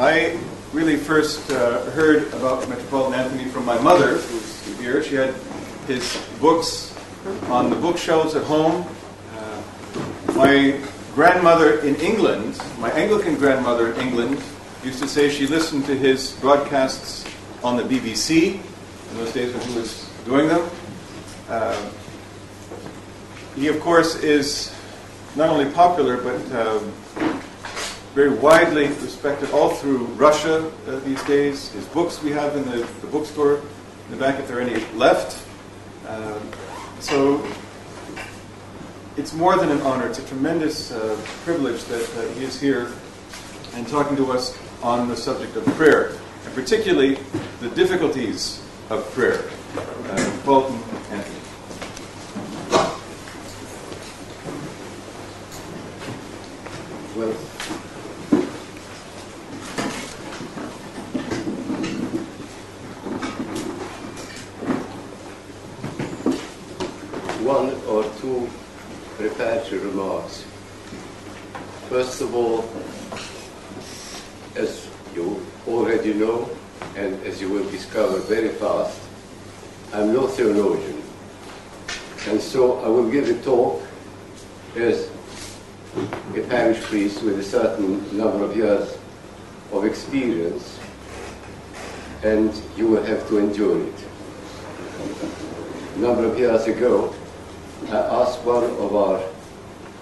I really first uh, heard about Metropolitan Anthony from my mother, who's here. She had his books on the bookshelves at home. Uh, my grandmother in England, my Anglican grandmother in England, used to say she listened to his broadcasts on the BBC in those days when he was doing them. Uh, he, of course, is not only popular but uh, very widely respected all through Russia uh, these days. His books we have in the, the bookstore in the back if there are any left. Um, so it's more than an honor. It's a tremendous uh, privilege that he is here and talking to us on the subject of prayer, and particularly the difficulties of prayer. Uh, Bolton Anthony. Well, one or two preparatory remarks. First of all, as you already know, and as you will discover very fast, I'm no theologian. And so I will give a talk as a parish priest with a certain number of years of experience, and you will have to endure it. A number of years ago, I asked one of our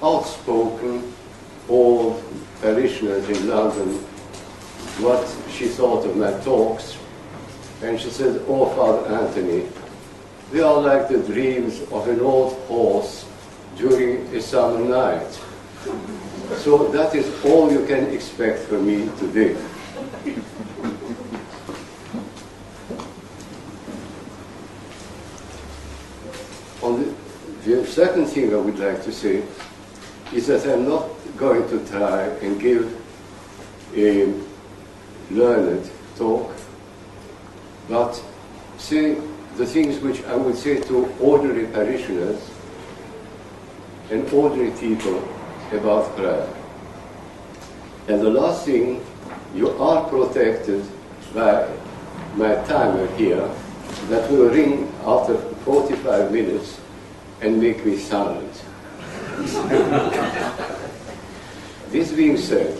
outspoken old parishioners in London what she thought of my talks, and she said, Oh, Father Anthony, they are like the dreams of an old horse during a summer night. So that is all you can expect from me today. On the, second thing I would like to say is that I'm not going to try and give a learned talk, but say the things which I would say to ordinary parishioners and ordinary people about prayer. And the last thing, you are protected by my timer here that will ring after 45 minutes and make me silent. this being said,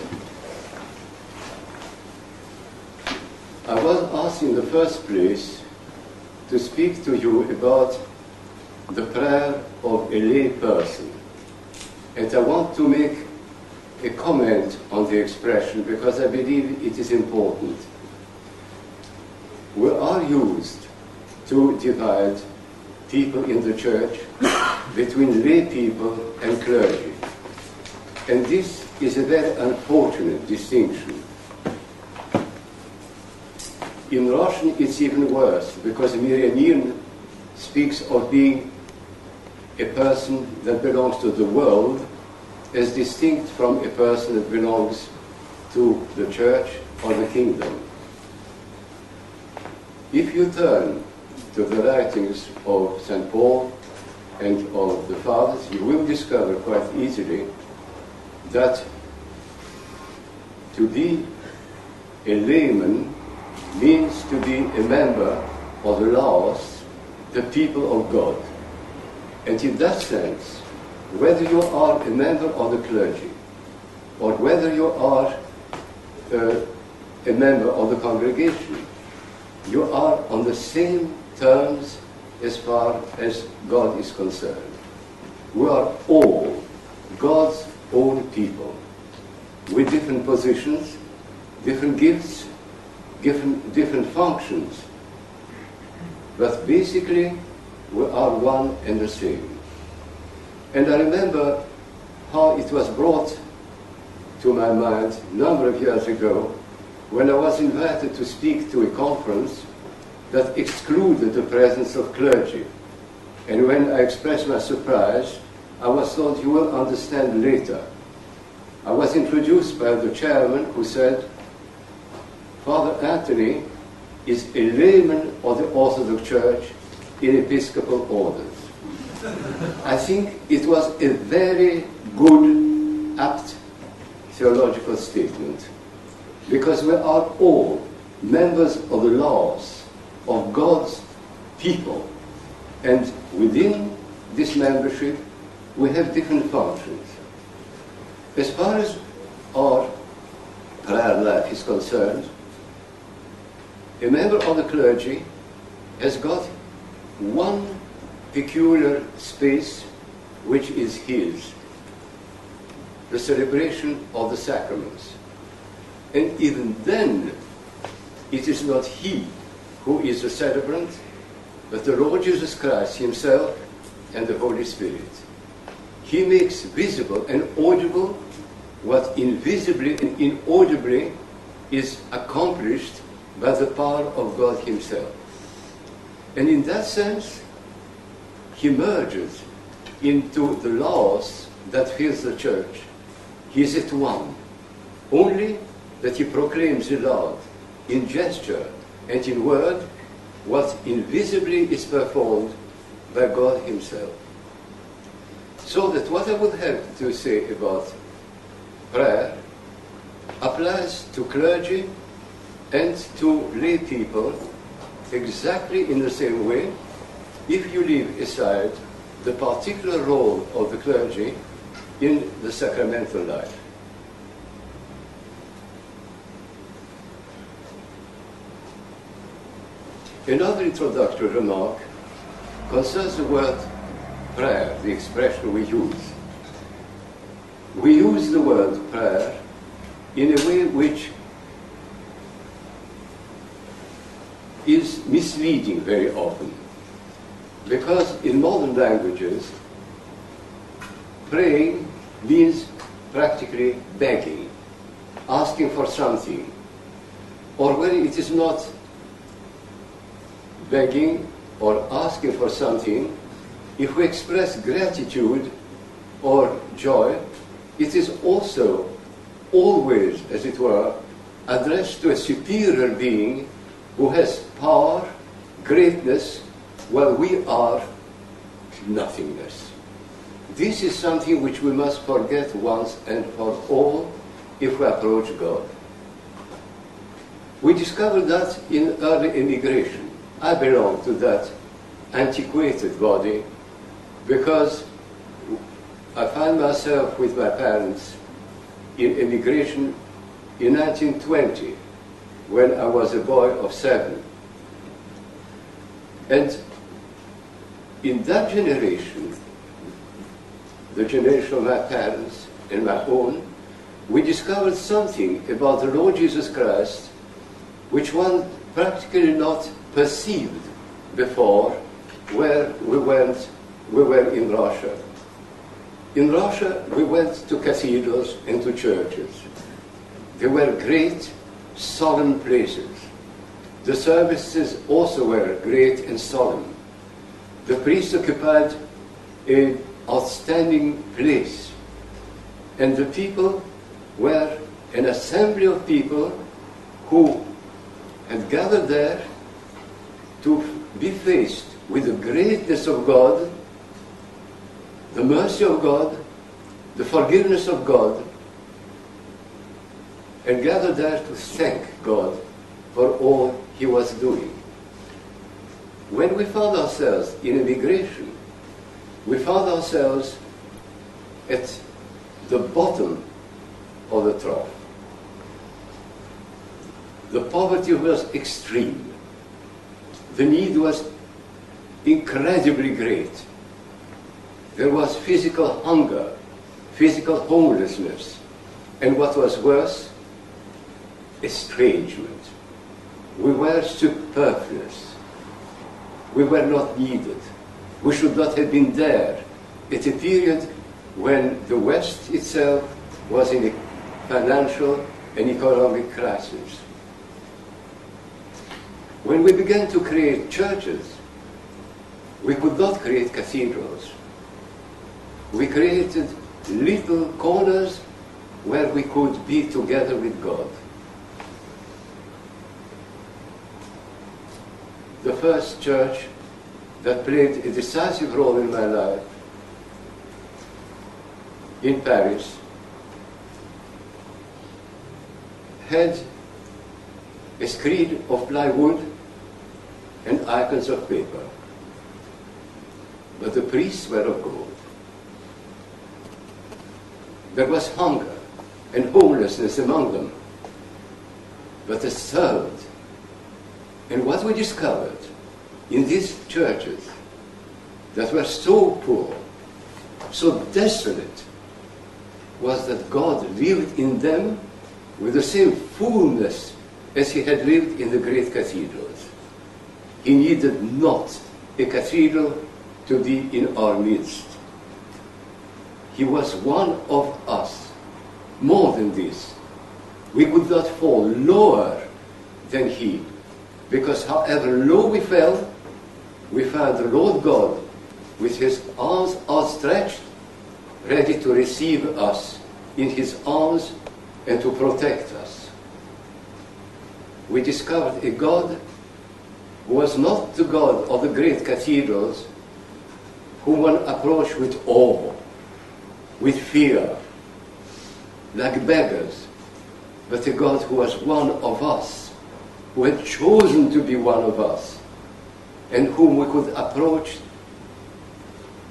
I was asked in the first place to speak to you about the prayer of a lay person. And I want to make a comment on the expression because I believe it is important. We are used to divide people in the church between lay people and clergy. And this is a very unfortunate distinction. In Russian, it's even worse because Mirianin speaks of being a person that belongs to the world as distinct from a person that belongs to the church or the kingdom. If you turn the writings of St. Paul and of the Fathers, you will discover quite easily that to be a layman means to be a member of the laos, the people of God. And in that sense, whether you are a member of the clergy or whether you are uh, a member of the congregation, you are on the same terms as far as God is concerned. We are all God's own people with different positions, different gifts, different, different functions. But basically, we are one and the same. And I remember how it was brought to my mind a number of years ago when I was invited to speak to a conference that excluded the presence of clergy. And when I expressed my surprise, I was told, you will understand later. I was introduced by the chairman who said, Father Anthony is a layman of the Orthodox Church in Episcopal orders. I think it was a very good, apt theological statement. because we are all members of the laos of God's people. And within this membership, we have different functions. As far as our prayer life is concerned, a member of the clergy has got one peculiar space which is his the celebration of the sacraments. And even then, it is not he who is the celebrant, but the Lord Jesus Christ himself and the Holy Spirit. He makes visible and audible what invisibly and inaudibly is accomplished by the power of God himself. And in that sense, he merges into the laos that fills the church. He is at one, only that he proclaims the aloud, in gesture and in word, what invisibly is performed by God himself. So that what I would have to say about prayer applies to clergy and to lay people exactly in the same way if you leave aside the particular role of the clergy in the sacramental life. Another introductory remark concerns the word prayer, the expression we use. We use the word prayer in a way which is misleading very often. Because in modern languages, praying means practically begging, asking for something. Or when it is not begging or asking for something, if we express gratitude or joy, it is also always, as it were, addressed to a superior being who has power, greatness, while we are nothingness. This is something which we must forget once and for all if we approach God. We discovered that in early immigration. I belong to that antiquated body because I found myself with my parents in immigration in 1920 when I was a boy of seven. And in that generation, the generation of my parents and my own, we discovered something about the Lord Jesus Christ which one practically not perceived before where we went, we were in Russia. In Russia, we went to cathedrals and to churches. They were great, solemn places. The services also were great and solemn. The priest occupied an outstanding place. And the people were an assembly of people who had gathered there to be faced with the greatness of God, the mercy of God, the forgiveness of God, and gather there to thank God for all he was doing. When we found ourselves in immigration, we found ourselves at the bottom of the trough. The poverty was extreme. The need was incredibly great. There was physical hunger, physical homelessness, and what was worse, estrangement. We were superfluous. We were not needed. We should not have been there at a period when the West itself was in a financial and economic crisis. When we began to create churches, we could not create cathedrals. We created little corners where we could be together with God. The first church that played a decisive role in my life in Paris had a screen of plywood and icons of paper. But the priests were of gold. There was hunger and homelessness among them, but they served. And what we discovered in these churches that were so poor, so desolate, was that God lived in them with the same fullness as he had lived in the great cathedrals. He needed not a cathedral to be in our midst. He was one of us. More than this, we could not fall lower than he, because however low we fell, we found the Lord God with his arms outstretched, ready to receive us in his arms and to protect us. We discovered a God who was not the God of the great cathedrals, whom one approached with awe, with fear, like beggars, but a God who was one of us, who had chosen to be one of us, and whom we could approach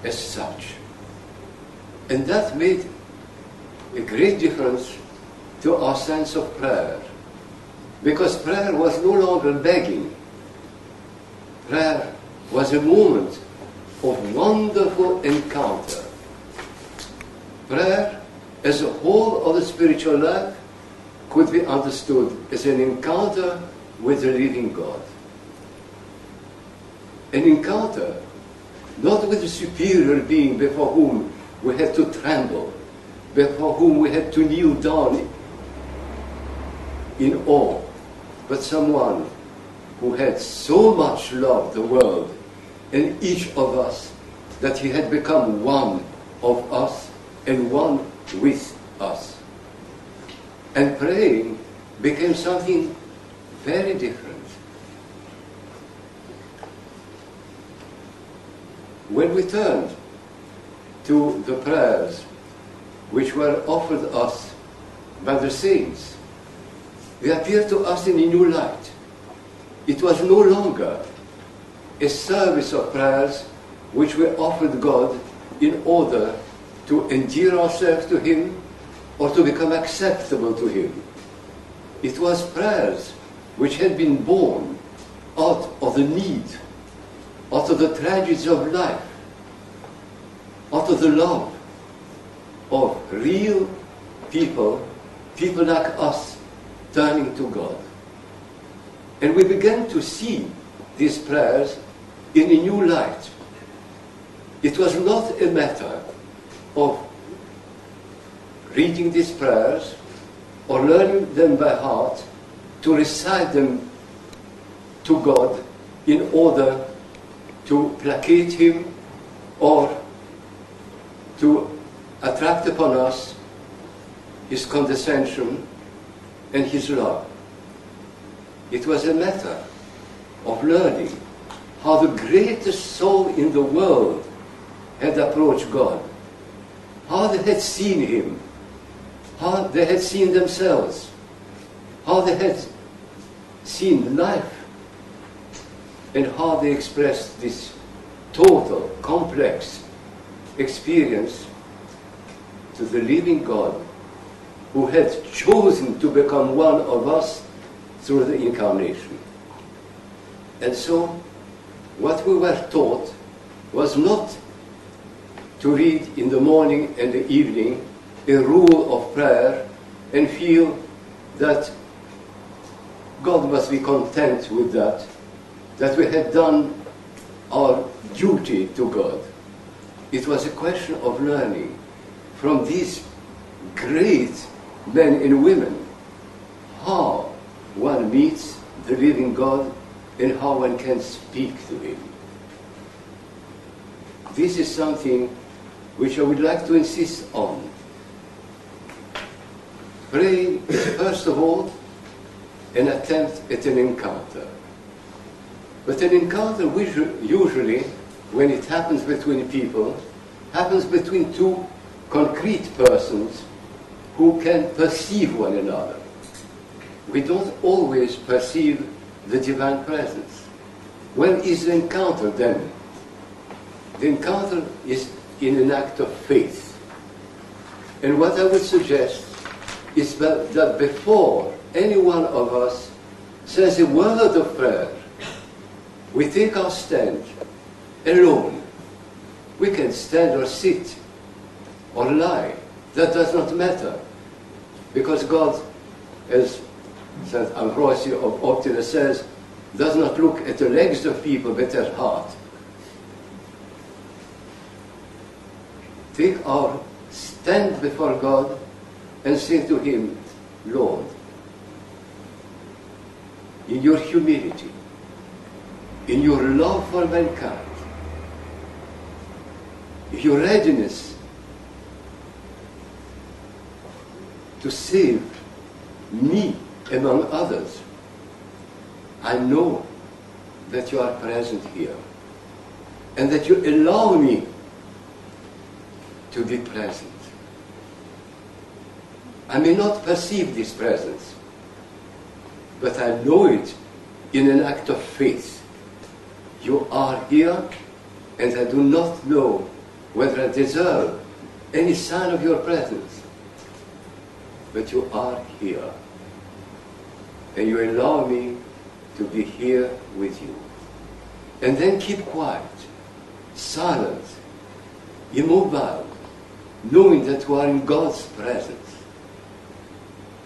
as such. And that made a great difference to our sense of prayer. Because prayer was no longer begging. Prayer was a moment of wonderful encounter. Prayer, as a whole of the spiritual life, could be understood as an encounter with the living God. An encounter not with a superior being before whom we had to tremble, before whom we had to kneel down in awe, but someone who had so much loved the world and each of us that he had become one of us and one with us. And praying became something very different. When we turned to the prayers which were offered us by the saints, they appeared to us in a new light. It was no longer a service of prayers which we offered God in order to endear ourselves to Him or to become acceptable to Him. It was prayers which had been born out of the need, out of the tragedies of life, out of the love of real people, people like us, turning to God. And we began to see these prayers in a new light. It was not a matter of reading these prayers or learning them by heart to recite them to God in order to placate Him or to attract upon us His condescension and His love. It was a matter of learning how the greatest soul in the world had approached God, how they had seen Him, how they had seen themselves, how they had seen life, and how they expressed this total, complex experience to the living God who had chosen to become one of us through the incarnation. And so, what we were taught was not to read in the morning and the evening a rule of prayer and feel that God must be content with that, that we had done our duty to God. It was a question of learning from these great men and women how one meets the living God and how one can speak to Him. This is something which I would like to insist on. Praying is, first of all, an attempt at an encounter. But an encounter which usually, when it happens between people, happens between two concrete persons who can perceive one another. we don't always perceive the divine presence. When is the encounter then? The encounter is in an act of faith. And what I would suggest is that, before any one of us says a word of prayer, we take our stand alone. We can stand or sit or lie. That does not matter. Because God, as St. Ambrosio of Optina says, does not look at the legs of people but at heart. Take our stand before God and say to Him, Lord, in your humility, in your love for mankind, your readiness to save me among others, I know that you are present here and that you allow me to be present. I may not perceive this presence, but I know it in an act of faith. You are here, and I do not know whether I deserve any sign of your presence, but you are here, and you allow me to be here with you. And then keep quiet, silent, immobile, knowing that you are in God's presence.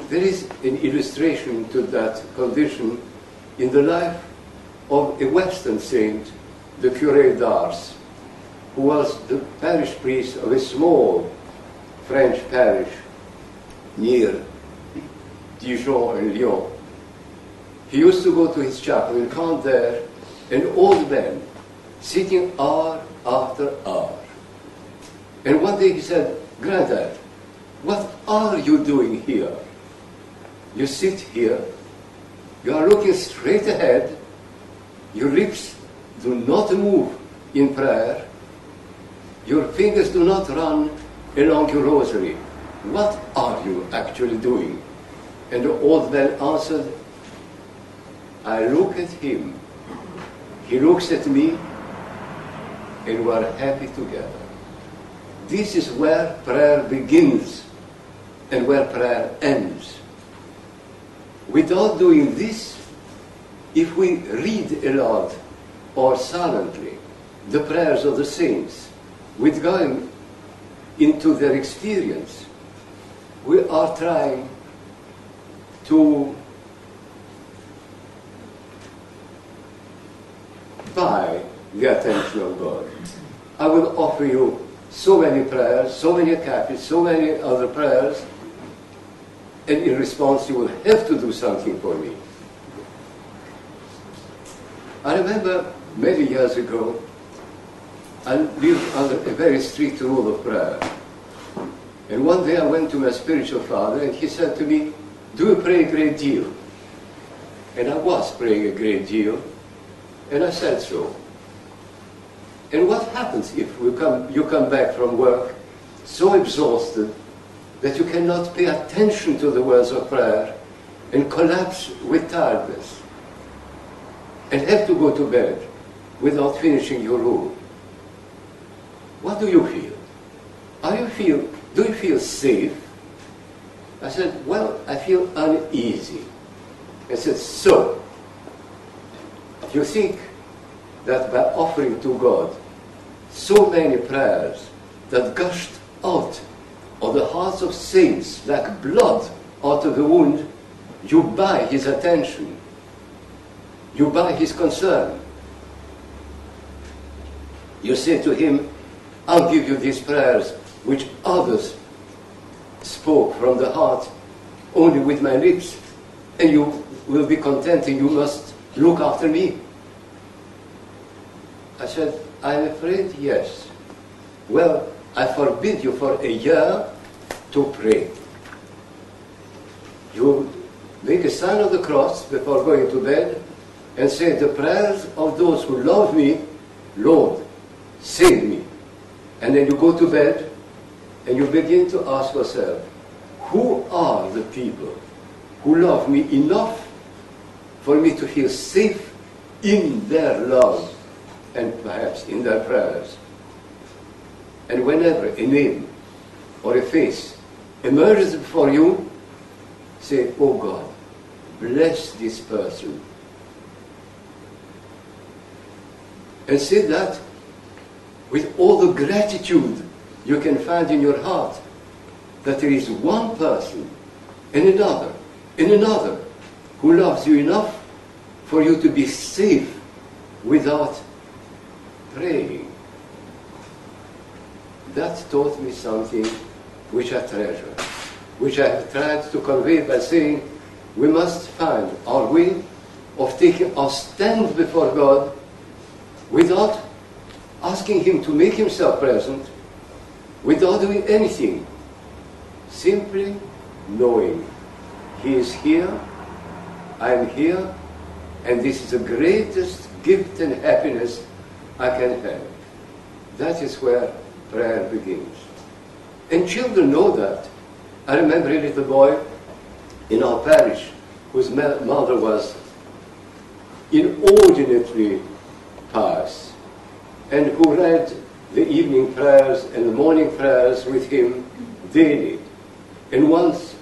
There is an illustration to that condition in the life of a Western saint, the Curé d'Ars, who was the parish priest of a small French parish near Dijon and Lyon. He used to go to his chapel and found there an old man sitting hour after hour. And one day he said, Granddad, what are you doing here? You sit here, you are looking straight ahead, your lips do not move in prayer, your fingers do not run along your rosary. What are you actually doing? And the old man answered, I look at him, he looks at me, and we are happy together. This is where prayer begins and where prayer ends. Without doing this, if we read aloud or silently the prayers of the saints, with going into their experience, we are trying to buy the attention of God. I will offer you so many prayers, so many accomplished, so many other prayers, and in response you will have to do something for me. I remember many years ago, I lived under a very strict rule of prayer. And one day I went to my spiritual father and he said to me, do you pray a great deal? And I was praying a great deal, and I said so. And what happens if you come, you come back from work so exhausted that you cannot pay attention to the words of prayer and collapse with tiredness and have to go to bed without finishing your rule? What do you feel? Are you feel do you feel safe? I said, well, I feel uneasy. I said, so, you think that by offering to God so many prayers that gushed out of the hearts of saints like blood out of the wound, you buy his attention, you buy his concern. You say to him, I'll give you these prayers which others spoke from the heart only with my lips, and you will be content and you must look after me. I said, I'm afraid yes. Well, I forbid you for a year to pray. You make a sign of the cross before going to bed and say the prayers of those who love me, Lord, save me. And then you go to bed and you begin to ask yourself, who are the people who love me enough for me to feel safe in their love and perhaps in their prayers. And whenever a name or a face emerges before you, say, Oh God, bless this person. And say that with all the gratitude you can find in your heart that there is one person and another and another who loves you enough for you to be safe without praying. That taught me something which I treasure, which I have tried to convey by saying we must find our way of taking our stand before God without asking Him to make Himself present, without doing anything, simply knowing He is here, I am here, and this is the greatest gift and happiness I can have. That is where prayer begins. And children know that. I remember a little boy in our parish whose mother was inordinately pious and who read the evening prayers and the morning prayers with him daily. And once,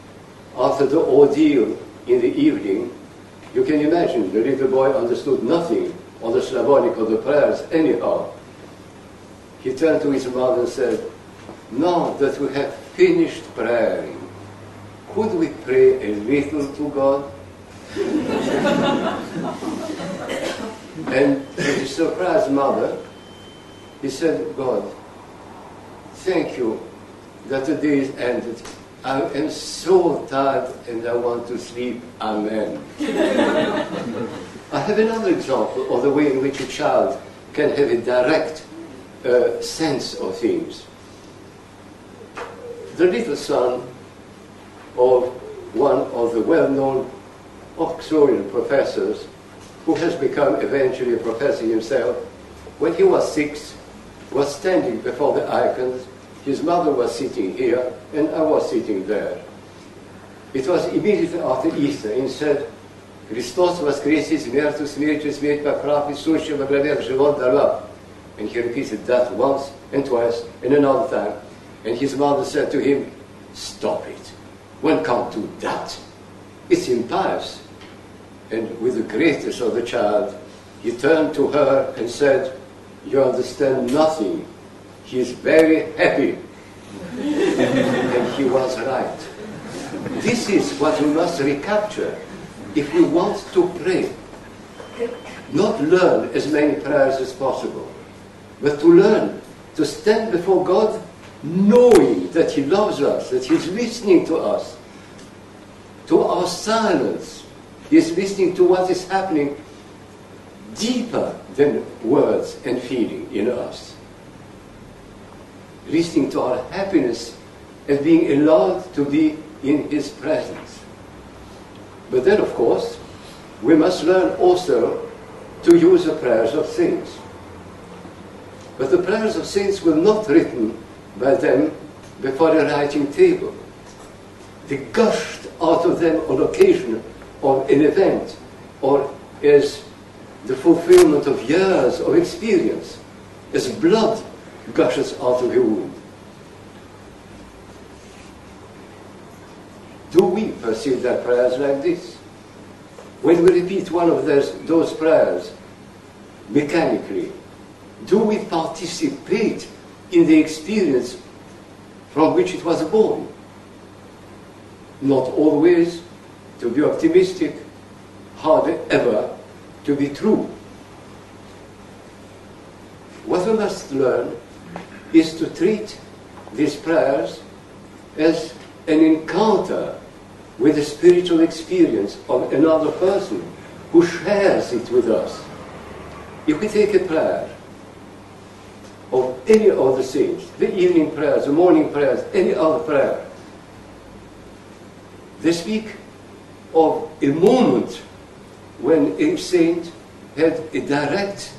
after the ordeal in the evening, you can imagine the little boy understood nothing of the Slavonic or the prayers anyhow. He turned to his mother and said, Now that we have finished praying, could we pray a little to God? and to his surprised mother, he said, God, thank you that the day is ended. I am so tired and I want to sleep. Amen. I have another example of the way in which a child can have a direct uh, sense of things. The little son of one of the well-known Oxonian professors, who has become eventually a professor himself, when he was six, was standing before the icons. His mother was sitting here, and I was sitting there. It was immediately after Easter, and he said, Христос воскресе из мертвых, смертью смерть поправ, и сущим во главе живот даров. And he repeated that once and twice and another time. And his mother said to him, Stop it. One can't do that. It's impious. And with the greatness of the child, he turned to her and said, you understand nothing. He is very happy. and he was right. This is what we must recapture if we want to pray. Not learn as many prayers as possible, but to learn to stand before God knowing that He loves us, that He's listening to us, to our silence. He's listening to what is happening deeper than words and feeling in us. Listening to our happiness and being allowed to be in His presence. But then, of course, we must learn also to use the prayers of saints. But the prayers of saints were not written by them before a writing table. They gushed out of them on occasion of an event or as the fulfillment of years of experience, as blood gushes out of a wound. Do we perceive their prayers like this? When we repeat one of those, those prayers mechanically, do we participate in the experience from which it was born? Not always to be optimistic, hardly ever to be true. What we must learn is to treat these prayers as an encounter with the spiritual experience of another person who shares it with us. If we take a prayer of any of the saints, the evening prayers, the morning prayers, any other prayer, they speak of a moment when a saint had a direct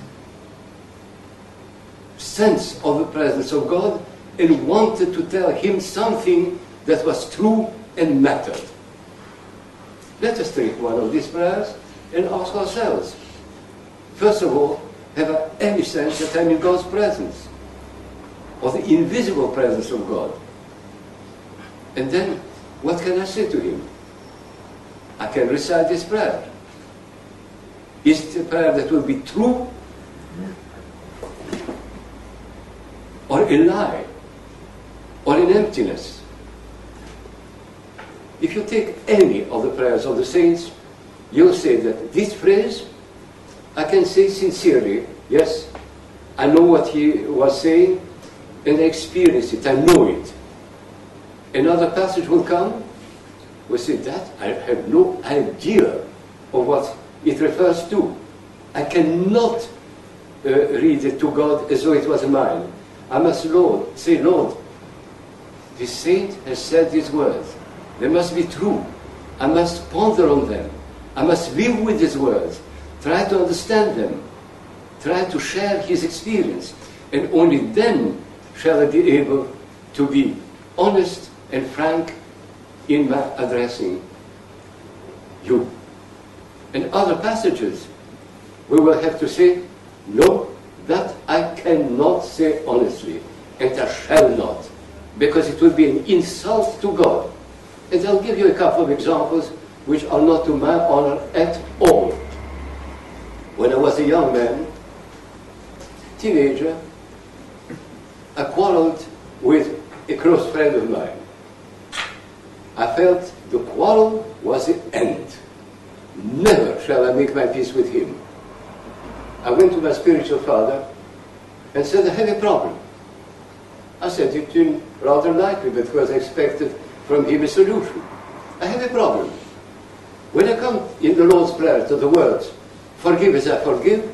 sense of the presence of God and wanted to tell him something that was true and mattered. Let us take one of these prayers and ask ourselves. First of all, have I any sense that I'm in God's presence? Or the invisible presence of God? And then, what can I say to Him? I can recite this prayer. Is it a prayer that will be true or a lie or an emptiness? If you take any of the prayers of the saints, you'll say that this phrase, I can say sincerely, yes, I know what he was saying and I experience it, I know it. Another passage will come, we say that I have no idea of what it refers to. I cannot uh, read it to God as though it was mine. I must Lord, say, Lord, the saint has said these words. They must be true. I must ponder on them. I must live with these words. Try to understand them. Try to share his experience. And only then shall I be able to be honest and frank in my addressing you. And other passages, we will have to say, no, that I cannot say honestly, and I shall not, because it would be an insult to God. And I'll give you a couple of examples which are not to my honor at all. When I was a young man, teenager, I quarreled with a close friend of mine. I felt the quarrel was the end. Never shall I make my peace with him. I went to my spiritual father and said, I have a problem. I said it in rather lightly, but was expected from him a solution. I have a problem. When I come in the Lord's Prayer to the words, forgive as I forgive,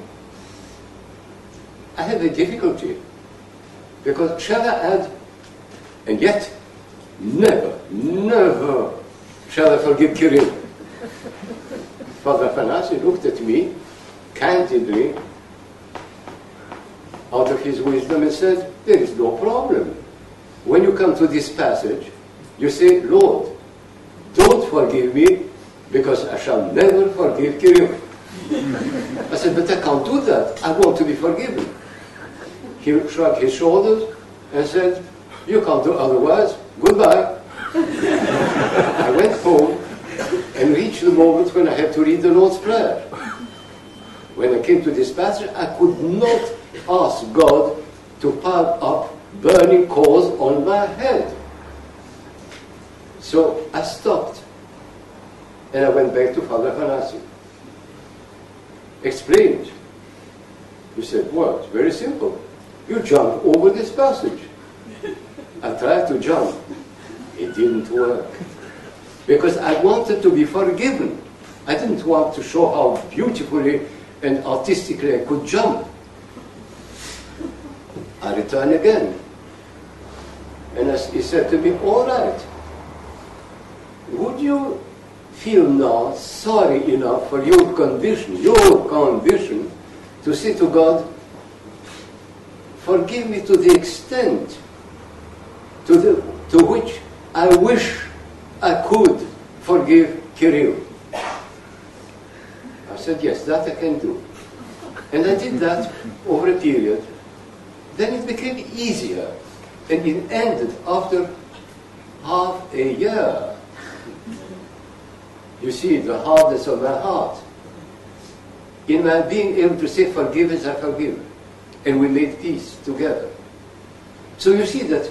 I have a difficulty. Because shall I add, and yet, never, never shall I forgive Kirill. Father Afanasi looked at me candidly out of his wisdom and said, There is no problem. When you come to this passage, you say, Lord, don't forgive me because I shall never forgive Kirill. I said, But I can't do that. I want to be forgiven. He shrugged his shoulders and said, You can't do otherwise. Goodbye. I went home and reached the moment when I had to read the Lord's Prayer. When I came to this passage, I could not ask God to pile up burning coals on my head. So I stopped and I went back to Father Afanasi. Explained. He said, What? Very simple. You jump over this passage. I tried to jump. It didn't work. Because I wanted to be forgiven. I didn't want to show how beautifully and artistically I could jump. I returned again. And as he said to me, all right, would you feel now sorry enough for your condition, your condition, to say to God, forgive me to the extent to, the, to which I wish I could forgive Kirill. I said, yes, that I can do. And I did that over a period. Then it became easier. And it ended after half a year. You see, the hardness of my heart. In my being able to say, forgive as I forgive. And we made peace together. So you see that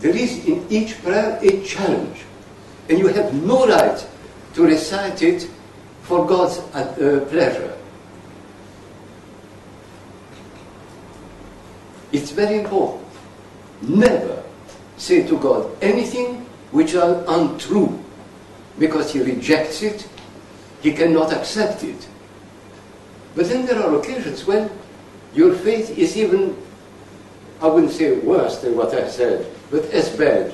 there is in each prayer a challenge. And you have no right to recite it for God's uh, pleasure. It's very important. Never say to God anything which are untrue because he rejects it, he cannot accept it. But then there are occasions when your faith is even, I wouldn't say worse than what I said, but as bad.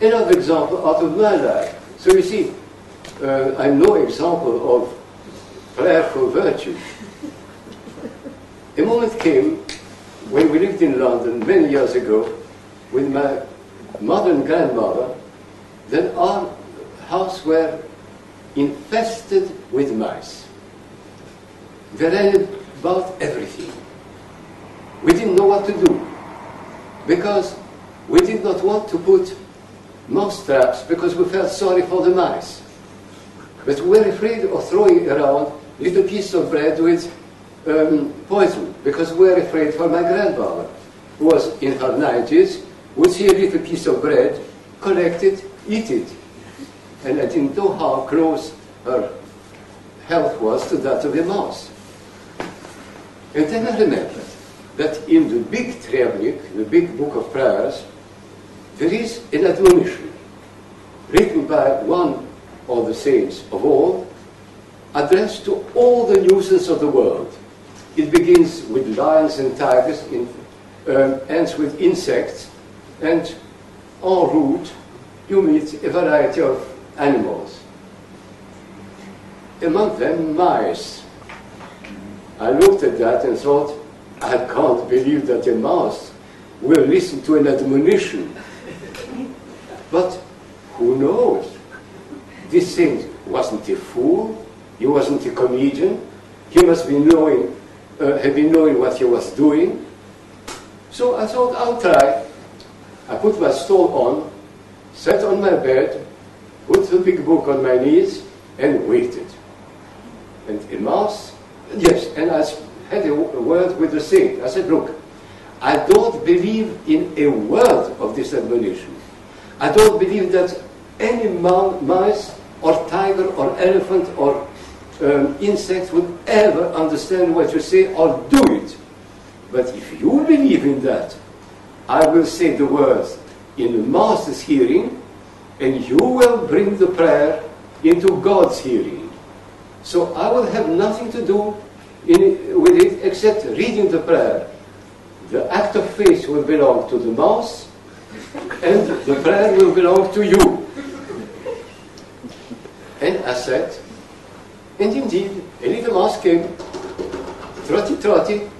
Another example out of my life. So you see, uh, I'm no example of prayerful virtue. A moment came when we lived in London many years ago with my mother and grandmother, then our house were infested with mice. They ran about everything. We didn't know what to do because we did not want to put mouse traps because we felt sorry for the mice. But we were afraid of throwing around little piece of bread with um, poison because we were afraid for my grandmother, who was in her 90s, would see a little piece of bread, collect it, eat it. And I didn't know how close her health was to that of a mouse. And then I remembered that in the big Trebnik, the big book of prayers, there is an admonition written by one of the saints of all, addressed to all the nuisance of the world. It begins with lions and tigers, in, um, ends with insects, and en route you meet a variety of animals. Among them, mice. I looked at that and thought, I can't believe that a mouse will listen to an admonition. But who knows? This saint wasn't a fool, he wasn't a comedian, he must be knowing, uh, have been knowing what he was doing. So I thought, I'll try. I put my stole on, sat on my bed, put the big book on my knees, and waited. And a mouse, yes, and I had a word with the saint. I said, look, I don't believe in a word of this admonition. I don't believe that any mouse or tiger or elephant or um, insect would ever understand what you say or do it. But if you believe in that, I will say the words in the Master's hearing, and you will bring the prayer into God's hearing. So I will have nothing to do in, with it except reading the prayer. The act of faith will belong to the mouse, and the prayer will belong to you. And I said, and indeed, a little mouse came, trotty trotty,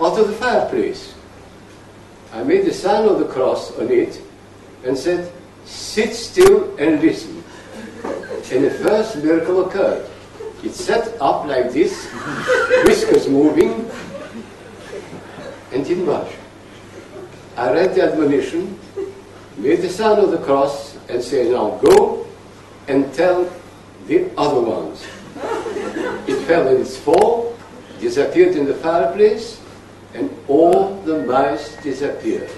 out of the fireplace. I made the sign of the cross on it and said, sit still and listen. And the first miracle occurred. It sat up like this, whiskers moving, and didn't budge. I read the admonition, made the sign of the cross, and said, now go and tell the other ones. It fell in its fall, disappeared in the fireplace, and all the mice disappeared.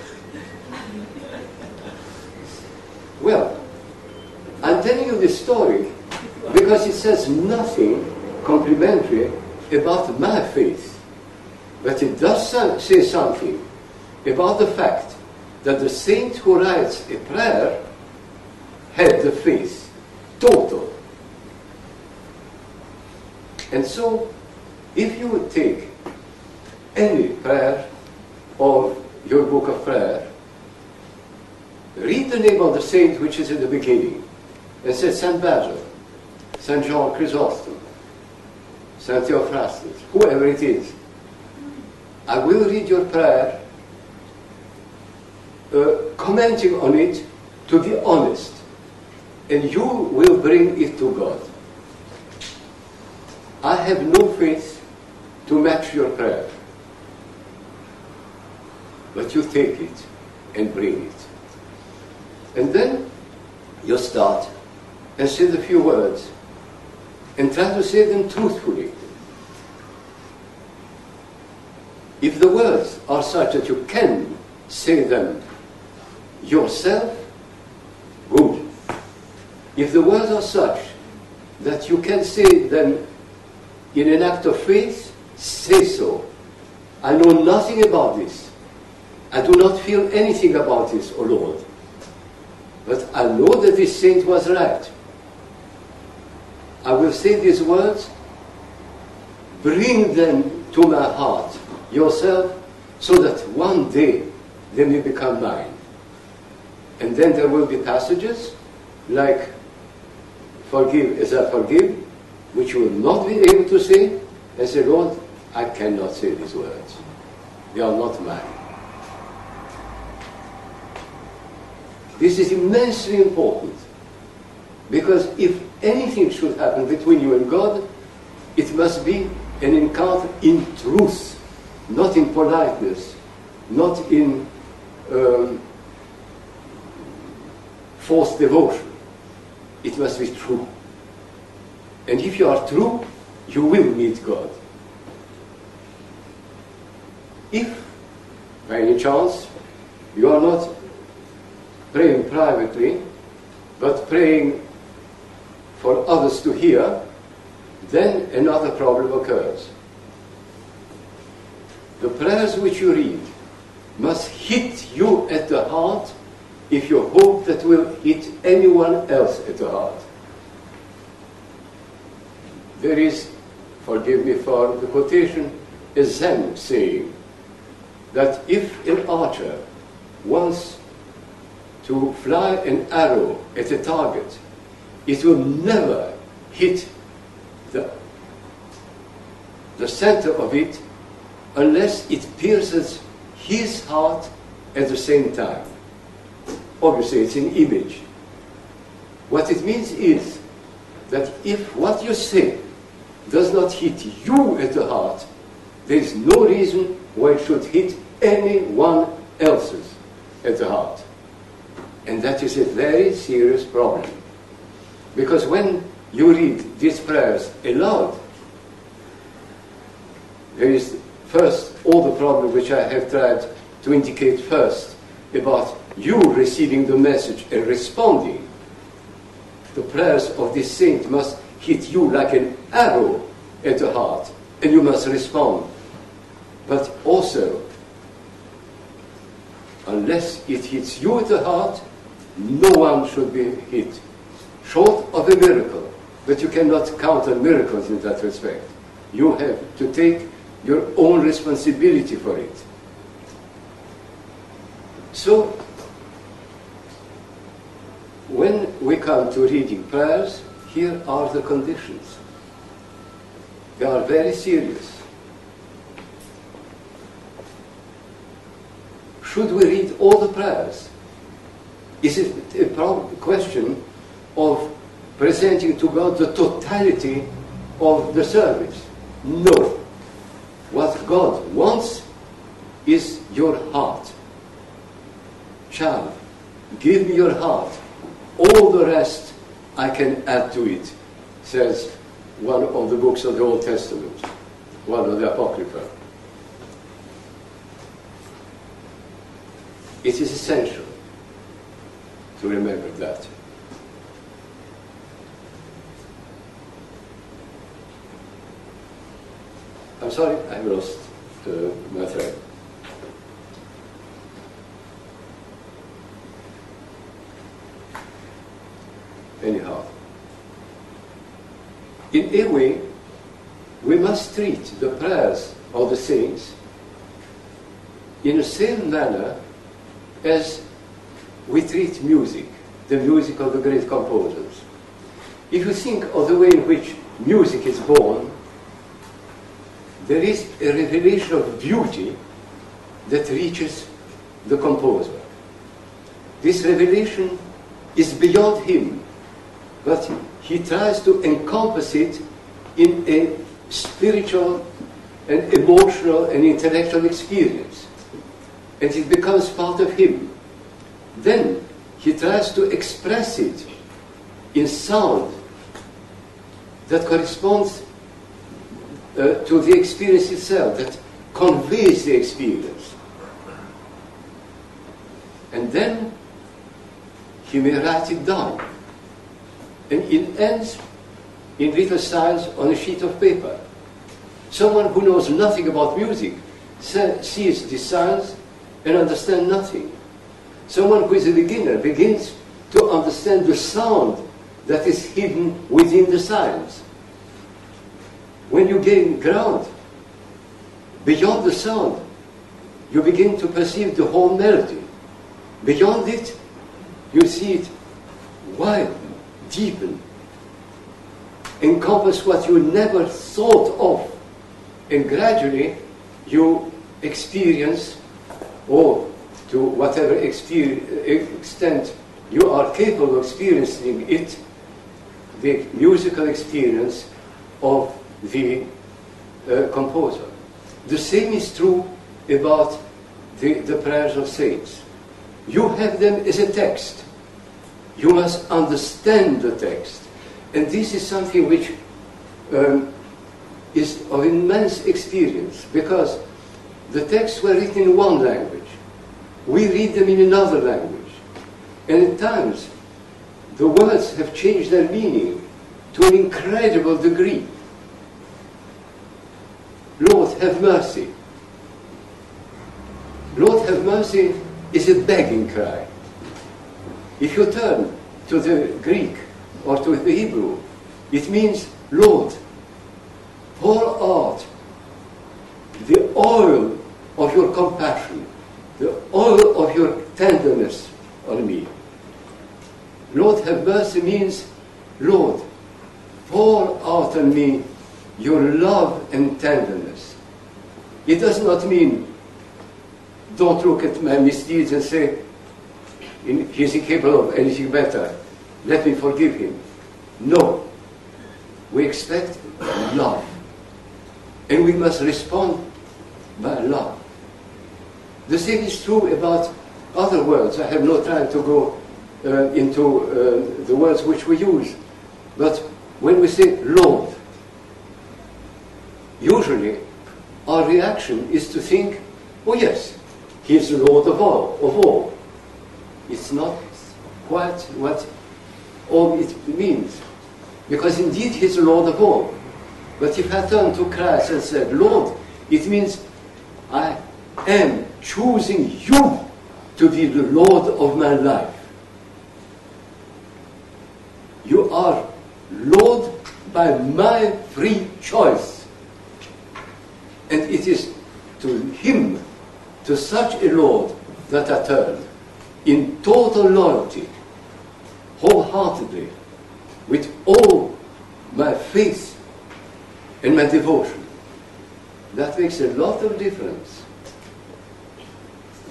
Well, I'm telling you this story because it says nothing complimentary about my faith. But it does say something about the fact that the saint who writes a prayer had the faith total. And so, if you would take any prayer or your book of prayer, read the name of the saint which is in the beginning, and say Saint Basil, Saint John Chrysostom, Saint Theophrastus, whoever it is. I will read your prayer, uh, commenting on it to be honest, and you will bring it to God. I have no faith to match your prayer. But you take it and bring it. And then you start and say the few words and try to say them truthfully. If the words are such that you can say them yourself, good. If the words are such that you can say them in an act of faith, say so. I know nothing about this. I do not feel anything about this, O oh Lord. But I know that this saint was right. I will say these words, bring them to my heart, yourself, so that one day they may become mine. And then there will be passages like, forgive as I forgive, which you will not be able to say, and say, Lord, I cannot say these words. They are not mine. This is immensely important because if anything should happen between you and God, it must be an encounter in truth, not in politeness, not in um, false devotion. It must be true. And if you are true, you will meet God. If, by any chance, you are not praying privately, but praying for others to hear, then another problem occurs. The prayers which you read must hit you at the heart if you hope that will hit anyone else at the heart. There is, forgive me for the quotation, a Zen saying that if an archer wants to fly an arrow at a target, it will never hit the, the center of it unless it pierces his heart at the same time. Obviously, it's an image. What it means is that if what you say does not hit you at the heart, there is no reason why it should hit anyone else's at the heart. And that is a very serious problem. Because when you read these prayers aloud, there is first all the problem which I have tried to indicate first about you receiving the message and responding. The prayers of this saint must hit you like an arrow at the heart, and you must respond. But also, unless it hits you at the heart, no one should be hit. Short of a miracle, but you cannot count on miracles in that respect. You have to take your own responsibility for it. So, when we come to reading prayers, here are the conditions. They are very serious. Should we read all the prayers? Is it a question of presenting to God the totality of the service? No. What God wants is your heart. Child, give me your heart. All the rest I can add to it, says one of the books of the Old Testament, one of the Apocrypha. It is essential to remember that. I'm sorry, I have lost uh, my thread. Anyhow, in a way, we must treat the prayers of the saints in the same manner as we treat music, the music of the great composers. If you think of the way in which music is born, there is a revelation of beauty that reaches the composer. This revelation is beyond him, but he tries to encompass it in a spiritual and emotional and intellectual experience. And it becomes part of him. Then he tries to express it in sound that corresponds uh, to the experience itself, that conveys the experience. And then he may write it down. And it ends in little signs on a sheet of paper. Someone who knows nothing about music sees these signs and understands nothing. Someone who is a beginner begins to understand the sound that is hidden within the signs. When you gain ground beyond the sound, you begin to perceive the whole melody. Beyond it, you see it widen, deepen, encompass what you never thought of. And gradually, you experience, or to whatever extent you are capable of experiencing it, the musical experience of the uh, composer. The same is true about the, the prayers of saints. You have them as a text. You must understand the text. And this is something which um, is of immense experience because the texts were written in one language. We read them in another language. And at times, the words have changed their meaning to an incredible degree. Lord, have mercy. Lord, have mercy is a begging cry. If you turn to the Greek or to the Hebrew, it means, Lord, pour out the oil of your compassion, the oil of your tenderness on me. Lord, have mercy means, Lord, pour out on me your love and tenderness. It does not mean, don't look at my misdeeds and say, he's incapable of anything better. Let me forgive him. No. We expect love. And we must respond by love. The same is true about other words. I have no time to go uh, into uh, the words which we use. But when we say Lord, usually our reaction is to think, oh yes, he is the Lord of all, of all. It's not quite what all it means. Because indeed he's Lord of all. But if I turn to Christ and said, Lord, it means I am choosing you to be the Lord of my life. You are Lord by my free choice. And it is to Him, to such a Lord, that I turn in total loyalty, wholeheartedly, with all my faith and my devotion. That makes a lot of difference.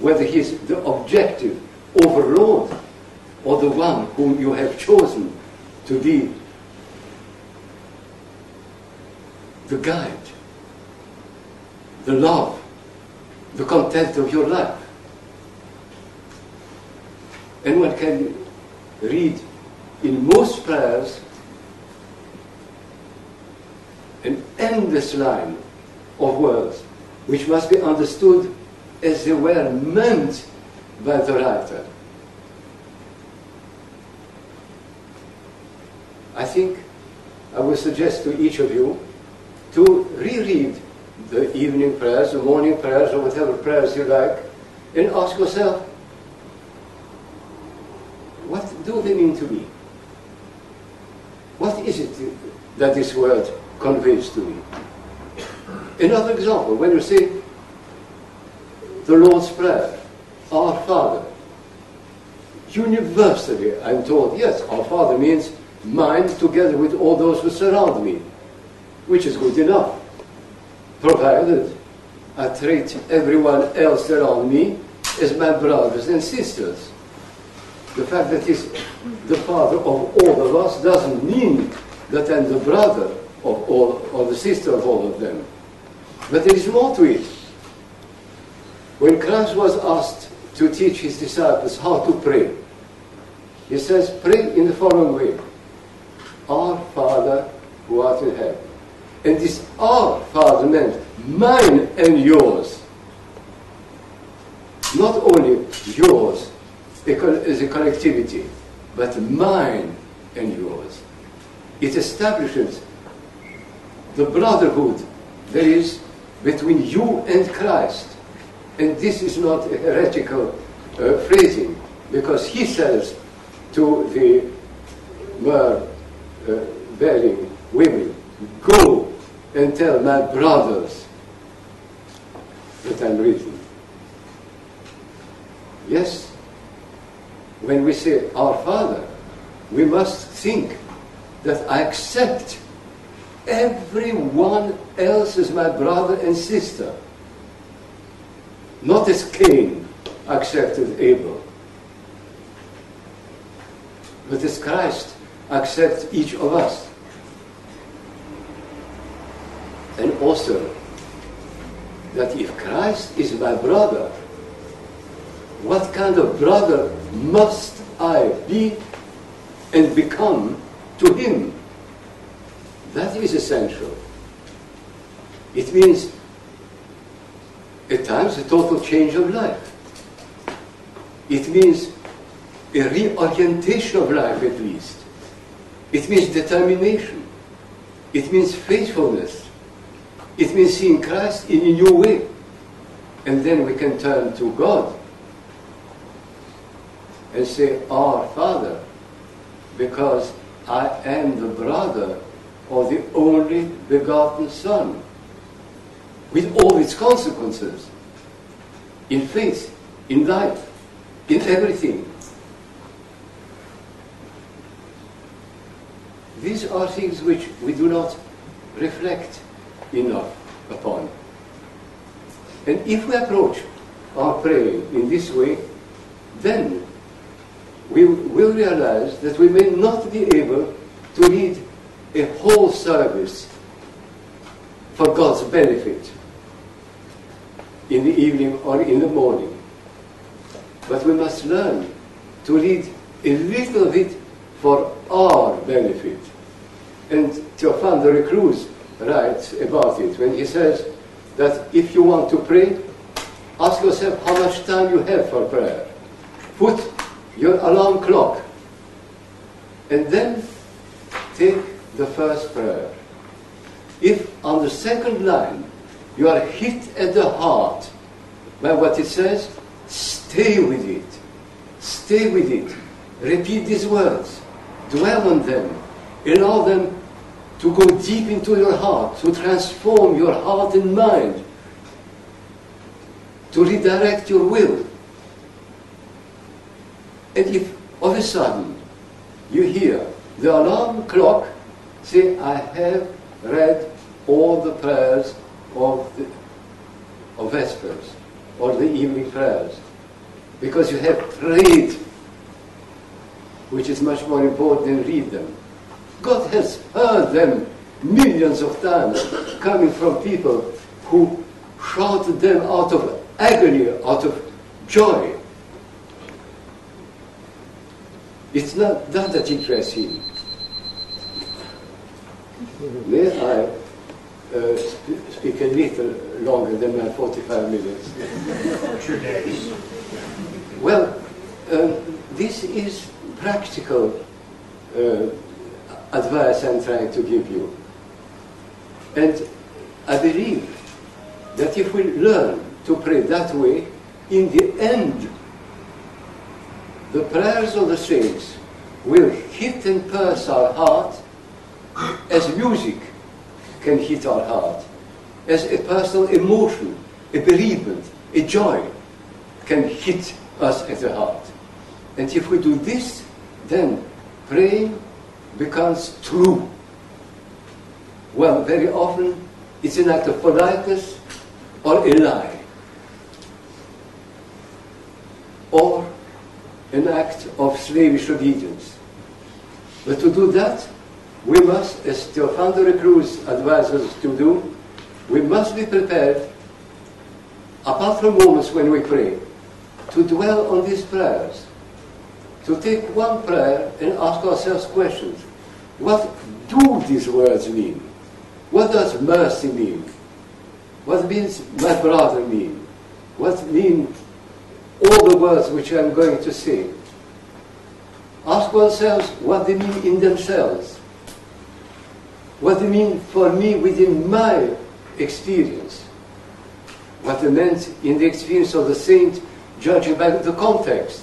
Whether he is the objective overlord or the one whom you have chosen to be the guide, the love, the content of your life. And one can read in most prayers an endless line of words which must be understood as they were meant by the writer. I think I would suggest to each of you to reread the evening prayers, the morning prayers, or whatever prayers you like, and ask yourself, do they mean to me? What is it that this word conveys to me? Another example, when you say the Lord's Prayer, Our Father, universally I'm told, yes, Our Father means mine together with all those who surround me, which is good enough, provided I treat everyone else around me as my brothers and sisters. The fact that he's the father of all of us doesn't mean that I'm the brother of all, or the sister of all of them. But there is more to it. When Christ was asked to teach his disciples how to pray, he says, pray in the following way. Our Father who art in heaven. And this our Father meant mine and yours. Not only yours as a collectivity, but mine and yours. It establishes the brotherhood there is between you and Christ. And this is not a heretical uh, phrasing, because he says to the myrrh uh, bearing women, go and tell my brothers that I'm written. Yes, when we say our Father, we must think that I accept everyone else as my brother and sister. Not as Cain accepted Abel, but as Christ accepts each of us. And also, that if Christ is my brother, what kind of brother must I be and become to him? That is essential. It means, at times, a total change of life. It means a reorientation of life, at least. It means determination. It means faithfulness. It means seeing Christ in a new way. And then we can turn to God and say, Our Father, because I am the brother of the only begotten Son, with all its consequences in faith, in life, in everything. These are things which we do not reflect enough upon. And if we approach our praying in this way, then we will realize that we may not be able to lead a whole service for God's benefit in the evening or in the morning. But we must learn to read a little of it for our benefit. And Théophane de Reclus writes about it when he says that if you want to pray, ask yourself how much time you have for prayer. Put your alarm clock and then take the first prayer. If on the second line you are hit at the heart by what it says, stay with it. Stay with it. Repeat these words. Dwell on them. Allow them to go deep into your heart, to transform your heart and mind, to redirect your will. And if all of a sudden you hear the alarm clock say, I have read all the prayers of, the, of Vespers or the evening prayers, because you have prayed, which is much more important than read them. God has heard them millions of times coming from people who shouted them out of agony, out of joy. It's not that that interests him. May I uh, sp- speak a little longer than my 45 minutes? Two days. Well, um, this is practical uh, advice I'm trying to give you. And I believe that if we learn to pray that way, in the end, the prayers of the saints will hit and pierce our heart as music can hit our heart, as a personal emotion, a bereavement, a joy can hit us at the heart. And if we do this, then praying becomes true. Well, very often it's an act of politeness or a lie. Or an act of slavish obedience. But to do that, we must, as Théophane de Reclus advises us to do, we must be prepared, apart from moments when we pray, to dwell on these prayers, to take one prayer and ask ourselves questions. What do these words mean? What does mercy mean? What means my brother mean? What mean all the words which I'm going to say? Ask oneself what they mean in themselves. What they mean for me within my experience. What they meant in the experience of the saint, judging by the context.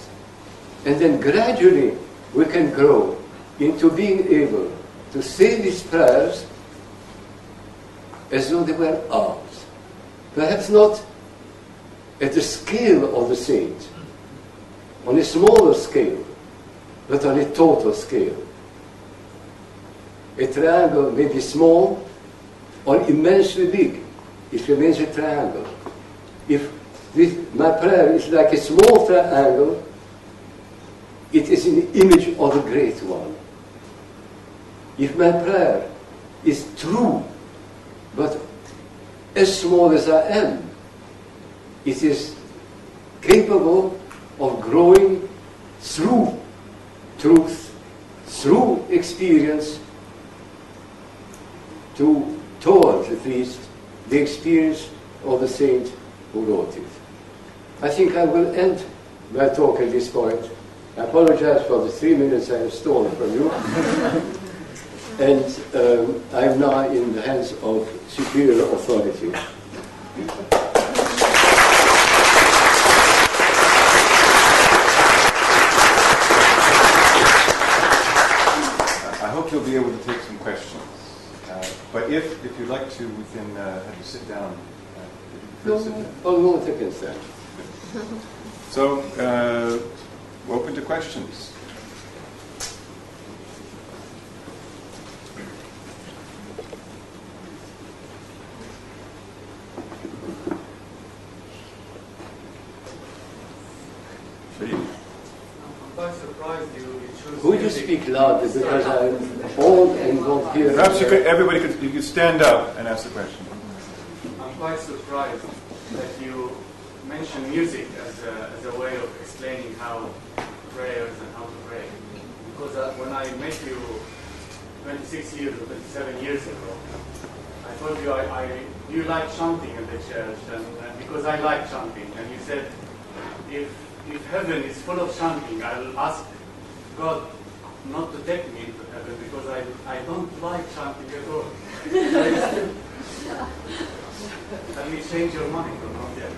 And then gradually we can grow into being able to say these prayers as though they were ours. Perhaps not at the scale of the saint, on a smaller scale, but on a total scale. A triangle may be small or immensely big. It remains a triangle. If this, my prayer is like a small triangle, it is an image of the great one. if my prayer is true, but as small as I am, it is capable of growing through truth, through experience, to towards at least the experience of the saint who wrote it. I think I will end my talk at this point. I apologize for the three minutes I have stolen from you. and um, I am now in the hands of superior authority. You'll be able to take some questions. Uh, But if, if you'd like to, we can uh, have you sit down. Uh, no, sit down. I'm against that. So, uh, we're open to questions. Philippe? I'm quite surprised you, you choose Could you music. Speak louder because I'm old and won't hear. Perhaps you could, everybody could, you could stand up and ask the question. I'm quite surprised that you mention music as a, as a way of explaining how prayers and how to pray. Because uh, when I met you 26 years or 27 years ago, I told you I, I you like chanting in the church, and, and because I like chanting, and you said if if heaven is full of chanting, I'll ask God not to take me into heaven because I I don't like chanting at all. Have you changed your mind or not yet?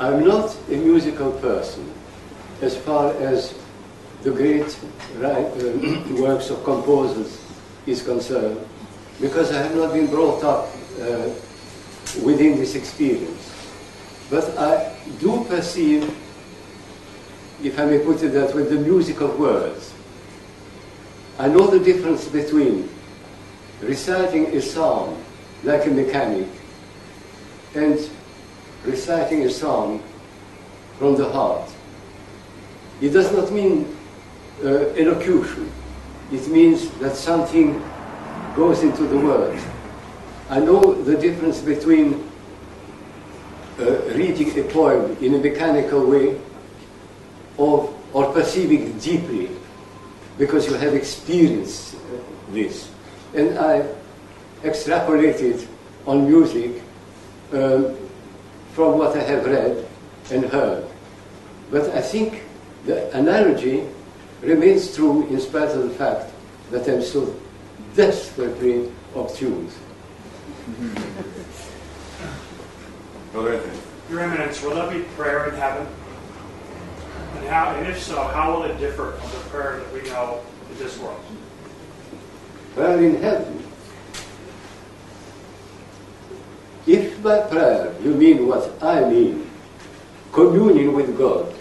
I'm not a musical person as far as the great right, uh, works of composers is concerned, because I have not been brought up uh, within this experience. But I do perceive, if I may put it that way, the musical words. I know the difference between reciting a psalm like a mechanic and reciting a psalm from the heart. It does not mean uh, elocution. It means that something goes into the words. I know the difference between uh, reading a poem in a mechanical way or, or perceiving deeply because you have experienced this. And I extrapolated on music um, from what I have read and heard. But I think the analogy remains true in spite of the fact that I'm so desperately obtuse. Brother Anthony? Your Eminence, will there be prayer in heaven? And how, and if so, how will it differ from the prayer that we know in this world? Well, in heaven, if by prayer you mean what I mean, communion with God,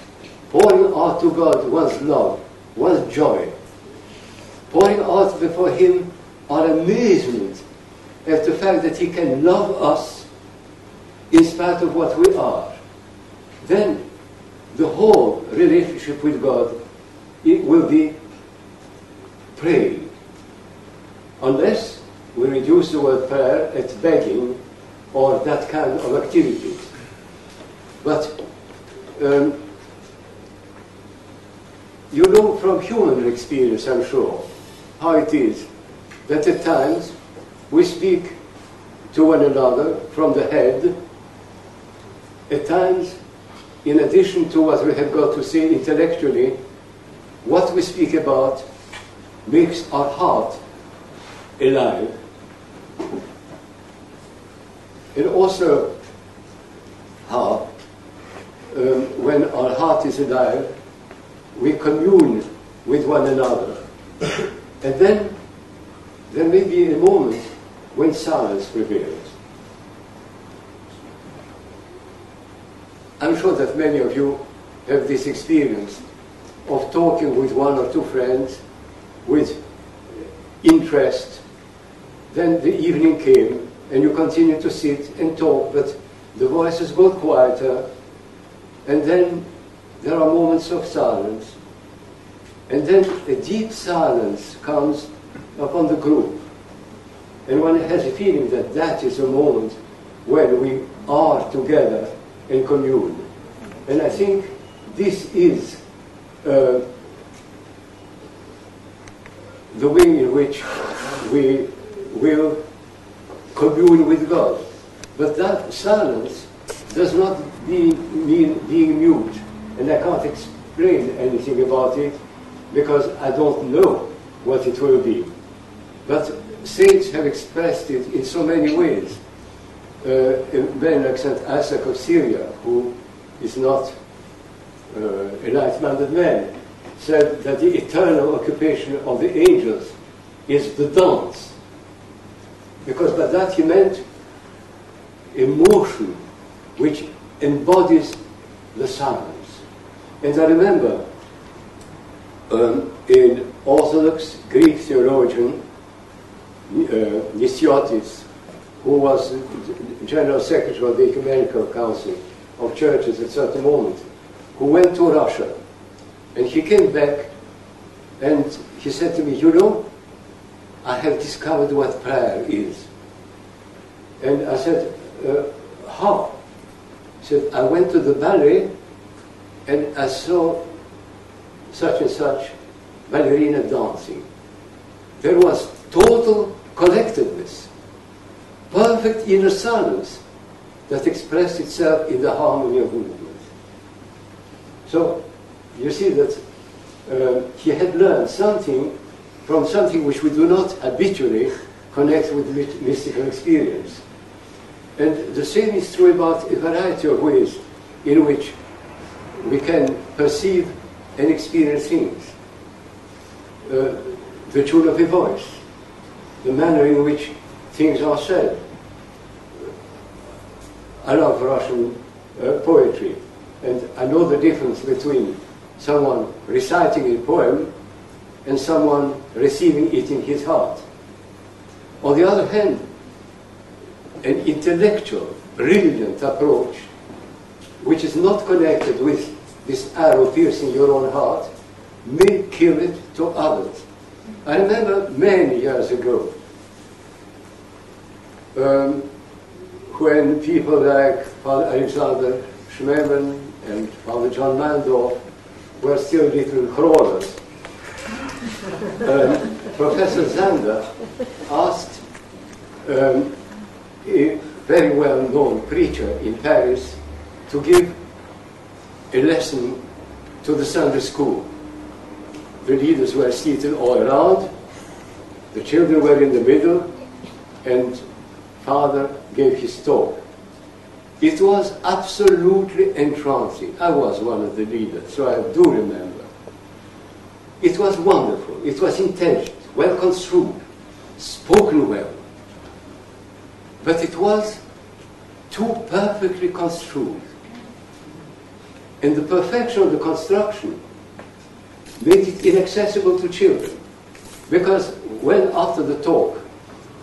pouring out to God one's love, one's joy, pouring out before Him our amazement at the fact that He can love us in spite of what we are, then the whole relationship with God it will be praying. Unless we reduce the word prayer at begging or that kind of activity. But um, you know from human experience, I'm sure, how it is that at times we speak to one another from the head, at times, in addition to what we have got to say intellectually, what we speak about makes our heart alive. And also, how, um, when our heart is alive, we commune with one another. and then there may be a moment when silence prevails. I'm sure that many of you have this experience of talking with one or two friends with interest. Then the evening came, and you continue to sit and talk, but the voices got quieter, and then there are moments of silence. And then a deep silence comes upon the group. And one has a feeling that that is a moment when we are together in commune. And I think this is uh, the way in which we will commune with God. But that silence does not be, mean being mute. And I can't explain anything about it because I don't know what it will be. But saints have expressed it in so many ways. Uh, a like St. Isaac of Syria, who is not uh, a light-minded man, said that the eternal occupation of the angels is the dance. Because by that he meant emotion which embodies the silence. And I remember um, in Orthodox Greek theologian uh, Nissiotis, who was General Secretary of the Ecumenical Council of Churches at certain moment, who went to Russia. And he came back and he said to me, You know, I have discovered what prayer is. And I said, uh, How? He said, I went to the ballet and I saw such and such ballerina dancing. There was total collectedness, perfect inner silence that expressed itself in the harmony of movement. So you see that uh, he had learned something from something which we do not habitually connect with mystical experience. And the same is true about a variety of ways in which we can perceive and experience things. Uh, the tune of a voice, the manner in which things are said. I love Russian uh, poetry, and I know the difference between someone reciting a poem and someone receiving it in his heart. On the other hand, an intellectual, brilliant approach, which is not connected with this arrow piercing your own heart, may kill it to others. I remember many years ago um, when people like Father Alexander Schmemann and Father John Meyendorff were still little crawlers. um, Professor Zander asked um, a very well-known preacher in Paris to give a lesson to the Sunday school. The leaders were seated all around, the children were in the middle, and Father gave his talk. It was absolutely entrancing. I was one of the leaders, so I do remember. It was wonderful. It was intelligent, well construed, spoken well. But it was too perfectly construed. And the perfection of the construction made it inaccessible to children. Because when after the talk,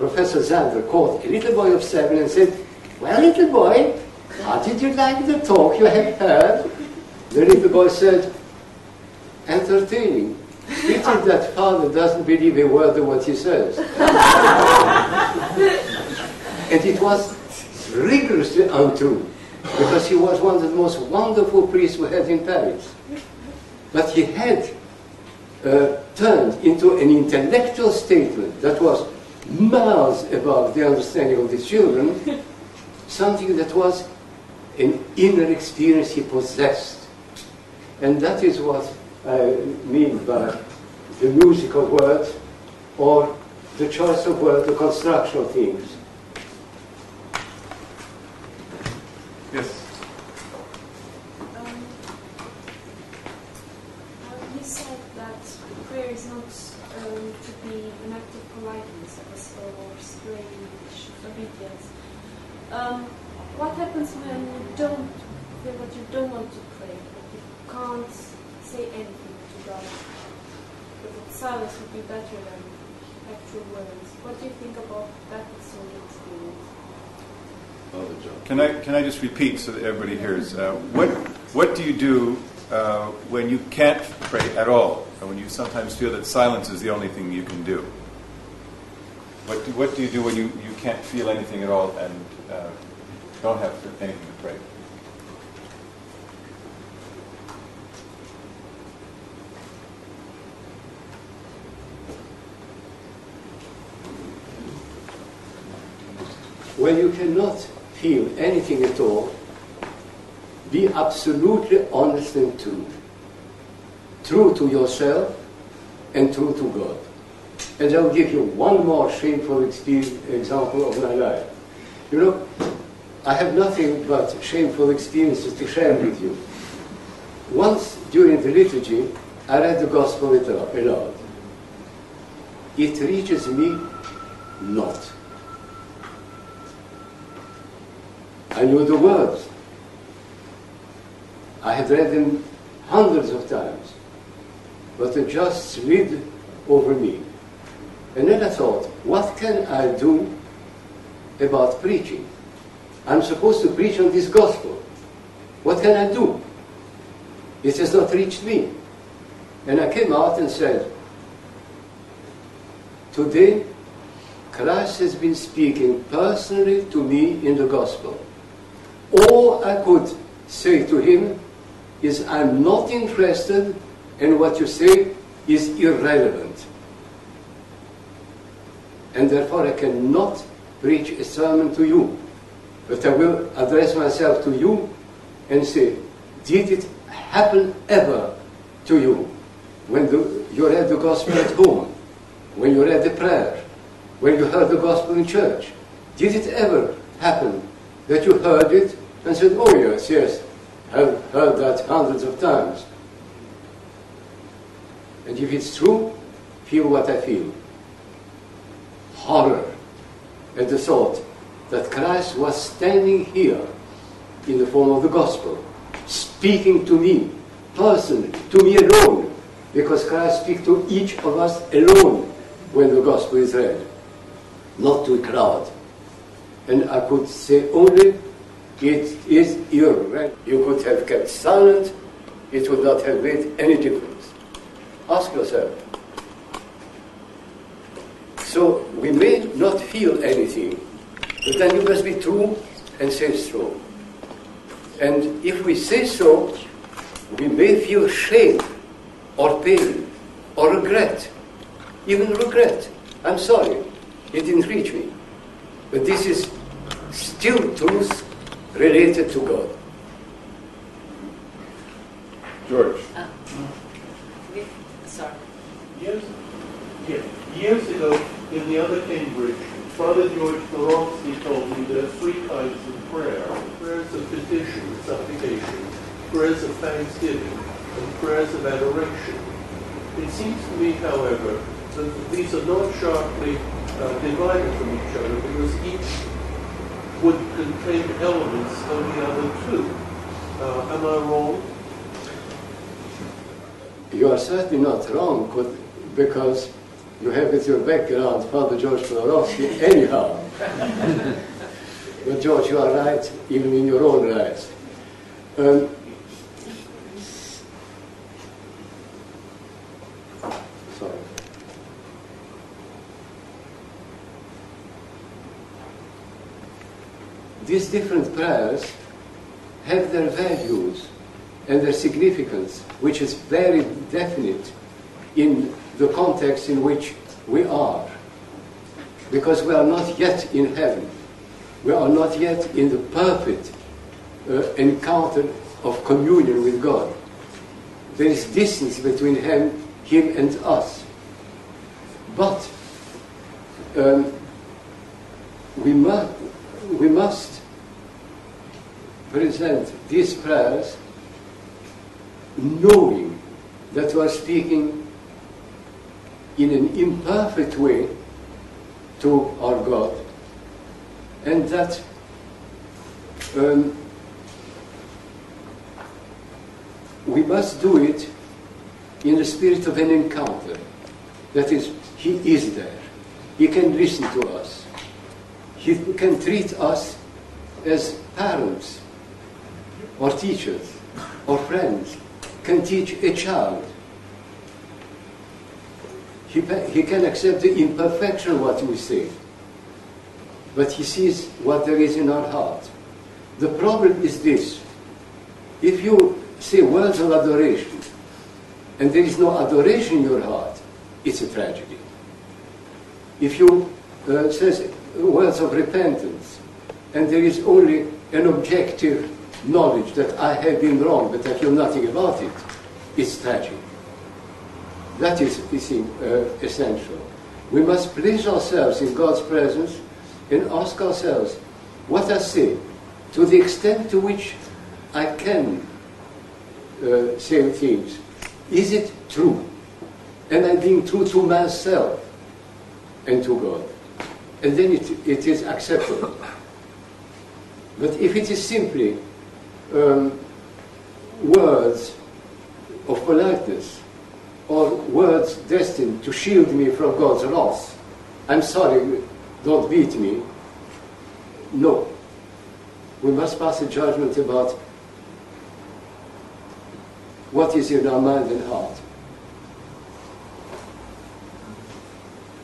Professor Zander called a little boy of seven and said, Well, little boy, how did you like the talk you have heard? The little boy said, Entertaining. Pity that father doesn't believe a word of what he says. and it was rigorously untrue because he was one of the most wonderful priests we had in Paris. But he had uh, turned into an intellectual statement that was miles above the understanding of the children, something that was an inner experience he possessed. And that is what I mean by the music of words or the choice of words, the construction of things. Yes. Um, you said that prayer is not um, to be an act of politeness or strange obedience. Um, what happens when you don't feel that you don't want to pray, that you can't say anything to God? That silence would be better than actual words. What do you think about that sort of experience? Father John. Can I, can I just repeat so that everybody hears? Uh, what, what do you do uh, when you can't pray at all, when you sometimes feel that silence is the only thing you can do? What do, what do you do when you, you can't feel anything at all and uh, don't have anything to pray? When you cannot feel anything at all, be absolutely honest and true. True to yourself and true to God. And I'll give you one more shameful example of my life. You know, I have nothing but shameful experiences to share with you. Once during the liturgy, I read the Gospel aloud. It reaches me not. I knew the words. I had read them hundreds of times, but it just slid over me. And then I thought, what can I do about preaching? I'm supposed to preach on this gospel. What can I do? It has not reached me. And I came out and said, Today, Christ has been speaking personally to me in the gospel. All I could say to him is, I'm not interested, and what you say is irrelevant. And therefore, I cannot preach a sermon to you. But I will address myself to you and say, Did it happen ever to you when the, you read the gospel at home, when you read the prayer, when you heard the gospel in church? Did it ever happen that you heard it and said, Oh, yes, yes, I've heard that hundreds of times? And if it's true, feel what I feel horror at the thought that Christ was standing here in the form of the gospel, speaking to me personally, to me alone, because Christ speaks to each of us alone when the gospel is read, not to a crowd. And I could say only, it is irrelevant. You could have kept silent, it would not have made any difference. Ask yourself, so we may not feel anything, but then you must be true and say so. And if we say so, we may feel shame or pain or regret, even regret. I'm sorry, it didn't reach me. But this is still truth related to God. George. Uh, Sorry. Years, yeah, years ago, in the other Cambridge, Father George Florovsky told me there are three kinds of prayer. Prayers of petition, supplication, prayers of thanksgiving, and prayers of adoration. It seems to me, however, that these are not sharply uh, divided from each other because each would contain elements of the other two. Uh, am I wrong? You are certainly not wrong because you have as your background Father George Florovsky anyhow. but George, you are right even in your own right. Um, sorry. These different prayers have their values and their significance, which is very definite in the context in which we are. Because we are not yet in heaven. We are not yet in the perfect uh, encounter of communion with God. There is distance between him, him and us. But um, we, must, we must present these prayers knowing that we are speaking in an imperfect way to our God, and that um, we must do it in the spirit of an encounter. That is, He is there. He can listen to us. He can treat us as parents or teachers or friends can teach a child. He, he can accept the imperfection what we say, but he sees what there is in our heart. The problem is this if you say words of adoration and there is no adoration in your heart, it's a tragedy. If you uh, says words of repentance and there is only an objective knowledge that I have been wrong but I feel nothing about it, it's tragic. That is, is uh, essential. We must place ourselves in God's presence and ask ourselves, what I say, to the extent to which I can uh, say things, is it true? Am I being true to myself and to God? And then it, it is acceptable. But if it is simply um, words of politeness or words destined to shield me from God's wrath, I'm sorry, don't beat me. No. We must pass a judgment about what is in our mind and heart.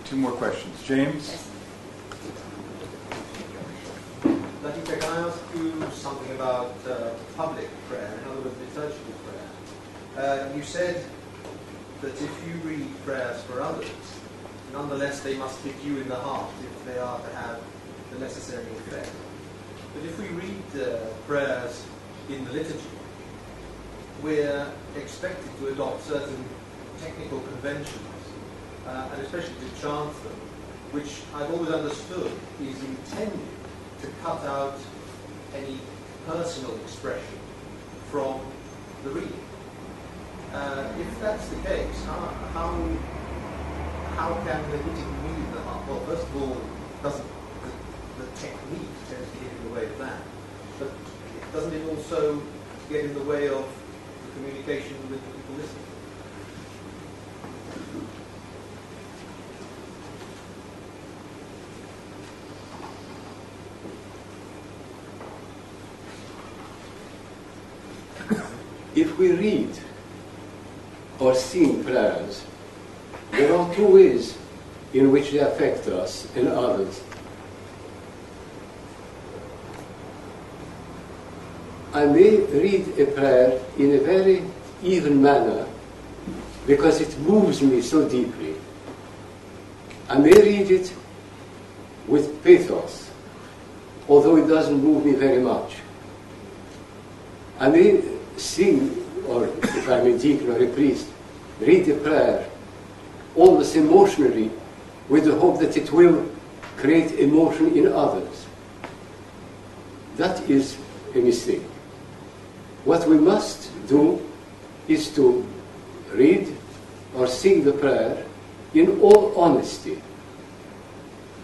Two more questions. James? Vladika, can I ask you something about uh, public prayer, in other words, liturgical prayer? Uh, you said that if you read prayers for others, nonetheless they must hit you in the heart if they are to have the necessary effect. But if we read uh, prayers in the liturgy, we're expected to adopt certain technical conventions, uh, and especially to chant them, which I've always understood is intended to cut out any personal expression from the reading. Uh, if that's the case, how, how, how can the hitting me in the heart? Well, first of all, doesn't the, the technique tends to get in the way of that, but doesn't it also get in the way of the communication with the people listening? If we read or sing prayers, there are two ways in which they affect us and others. I may read a prayer in a very even manner because it moves me so deeply. I may read it with pathos, although it doesn't move me very much. I may sing, or if I'm a deacon or a priest, read a prayer almost emotionally with the hope that it will create emotion in others. That is a mistake. What we must do is to read or sing the prayer in all honesty.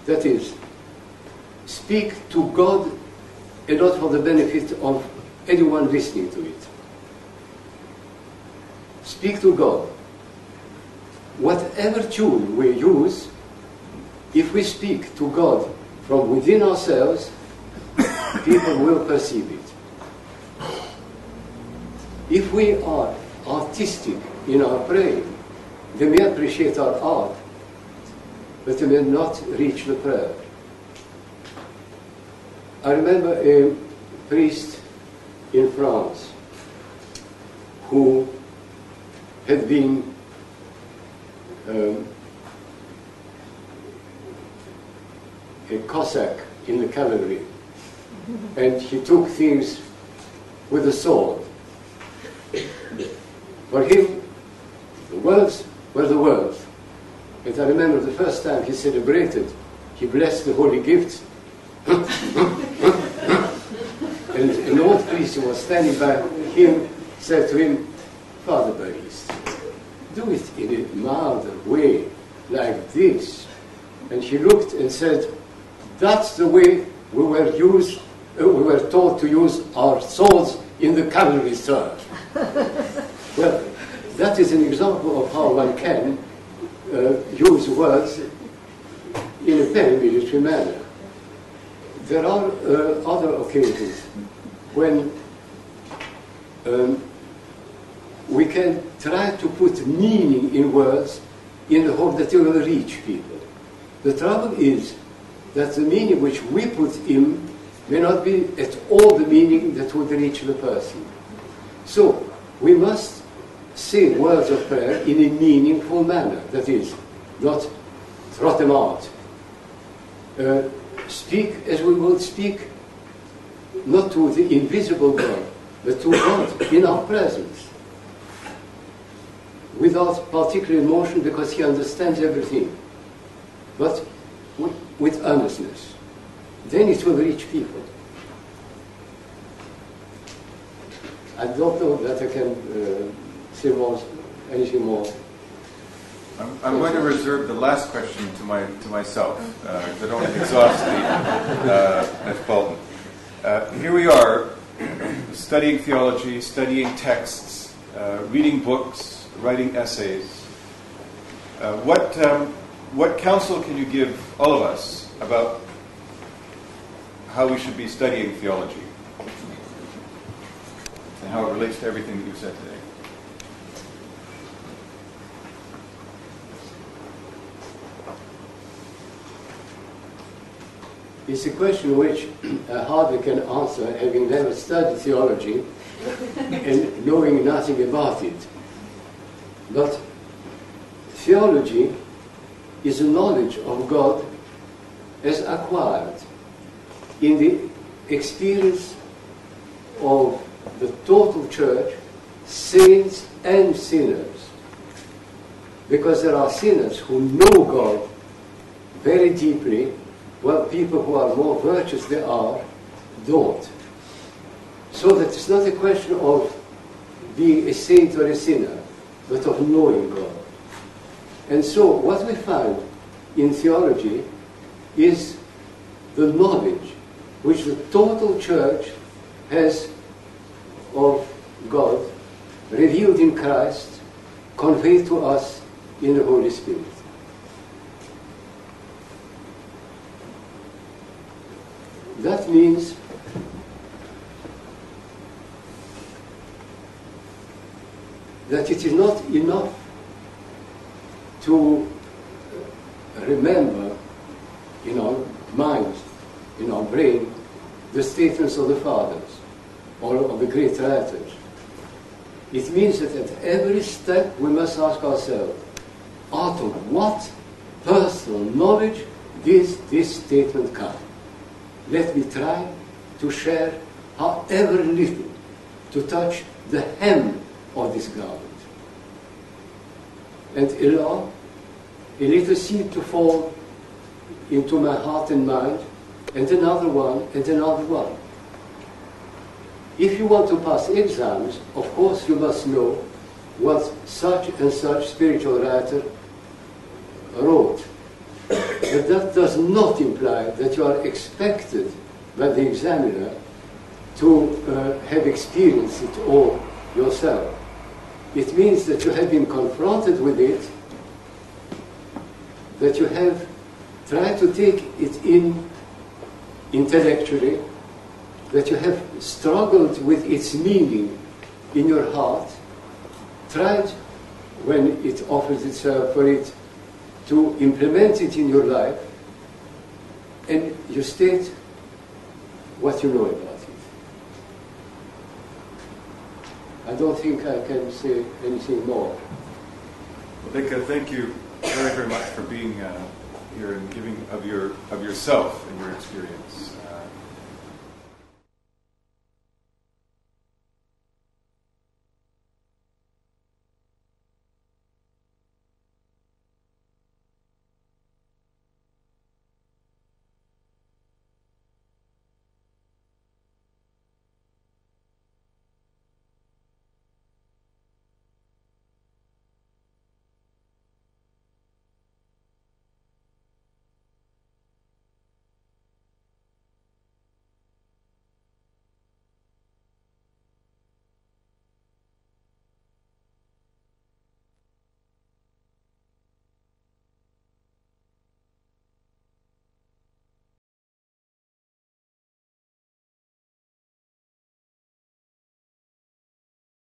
That is, speak to God and not for the benefit of anyone listening to it. Speak to God. Whatever tune we use, if we speak to God from within ourselves, people will perceive it. If we are artistic in our praying, they may appreciate our art, but they may not reach the prayer. I remember a priest in France who had been um, a Cossack in the cavalry, and he took things with a sword. For him, the words were the words. And I remember the first time he celebrated, he blessed the holy gifts. and an old priest who was standing by him said to him, Father Boris, do it in a milder way, like this. And he looked and said, that's the way we were used, uh, we were taught to use our swords in the cavalry, sir. well, that is an example of how one can uh, use words in a very military manner. There are uh, other occasions when um, we can try to put meaning in words in the hope that it will reach people. The trouble is that the meaning which we put in may not be at all the meaning that would reach the person. So, we must say words of prayer in a meaningful manner, that is, not throw them out. Uh, speak as we would speak not to the invisible God, but to God in our presence. Without particular emotion because He understands everything, but with, earnestness. Then it will reach people. I don't know that I can uh, say more, anything more. I'm, I'm going to reserve the last question to my to myself. Uh, I don't exhaust the uh. Uh, here we are, studying theology, studying texts, uh, reading books, writing essays. Uh, what um, what counsel can you give all of us about how we should be studying theology and how it relates to everything that you've said today? It's a question which I hardly can answer, having never studied theology and knowing nothing about it. But theology is a knowledge of God as acquired in the experience of the total church, saints and sinners. Because there are sinners who know God very deeply while people who are more virtuous they are, don't. So that it's not a question of being a saint or a sinner, but of knowing God. And so what we find in theology is the knowledge which the total church has of God revealed in Christ, conveyed to us in the Holy Spirit. That means that it is not enough to uh, remember in our mind, in our brain, the statements of the fathers or of the great writers. It means that at every step we must ask ourselves, out of what personal knowledge did this statement come? let me try to share however little to touch the hem of this garment. And allow a little seed to fall into my heart and mind, and another one, and another one. If you want to pass exams, of course you must know what such and such spiritual writer wrote but that does not imply that you are expected by the examiner to uh, have experienced it all yourself. It means that you have been confronted with it, that you have tried to take it in intellectually, that you have struggled with its meaning in your heart, tried when it offers itself for it to implement it in your life, and you state what you know about it. I don't think I can say anything more. Vladika, thank you very, very much for being uh, here and giving of your of yourself and your experience.